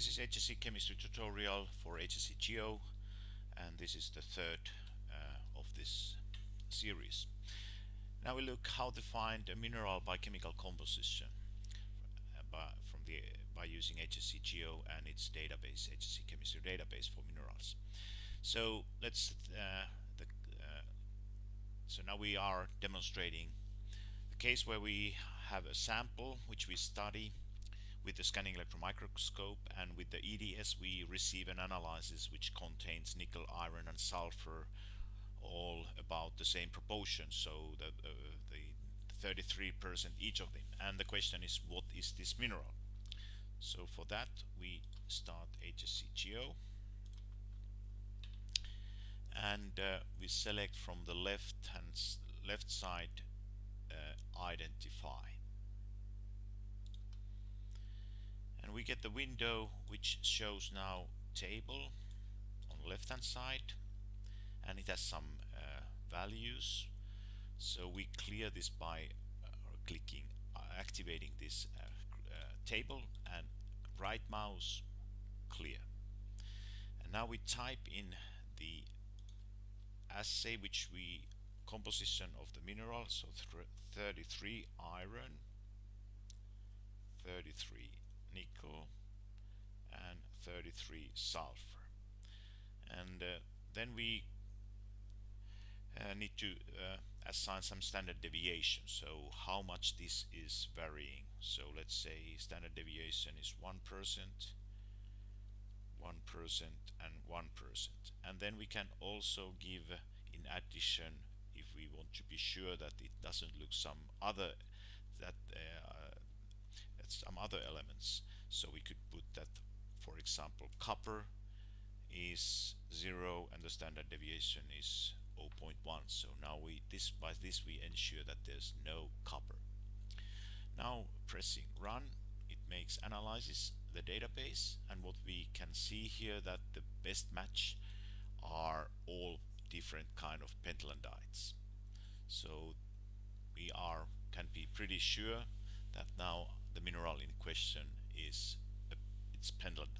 This is HSC chemistry tutorial for HSC Geo and this is the third uh, of this series. Now we look how to find a mineral by chemical composition uh, by, from the, by using HSC Geo and its database, HSC chemistry database for minerals. So let's uh, the, uh, so now we are demonstrating the case where we have a sample which we study with the scanning electron microscope and with the EDS we receive an analysis which contains nickel, iron and sulfur all about the same proportion so the, uh, the 33% each of them. And the question is what is this mineral? So for that we start HSC Geo and uh, we select from the left hand left side uh, identify and we get the window which shows now table on the left hand side and it has some uh, values. So we clear this by uh, clicking uh, activating this uh, uh, table and right mouse clear. And now we type in the assay which we composition of the mineral so 33 iron 33 nickel and 33 sulfur. And uh, then we uh, need to uh, assign some standard deviation. So how much this is varying? So let's say standard deviation is 1% 1% and 1% and then we can also give in addition if we want to be sure that it doesn't look some other that uh, some other elements. So we could put that example copper is 0 and the standard deviation is 0.1 so now we this by this we ensure that there's no copper. Now pressing run it makes analyzes the database and what we can see here that the best match are all different kind of pentlandites so we are can be pretty sure that now the mineral in question is it's pentlandite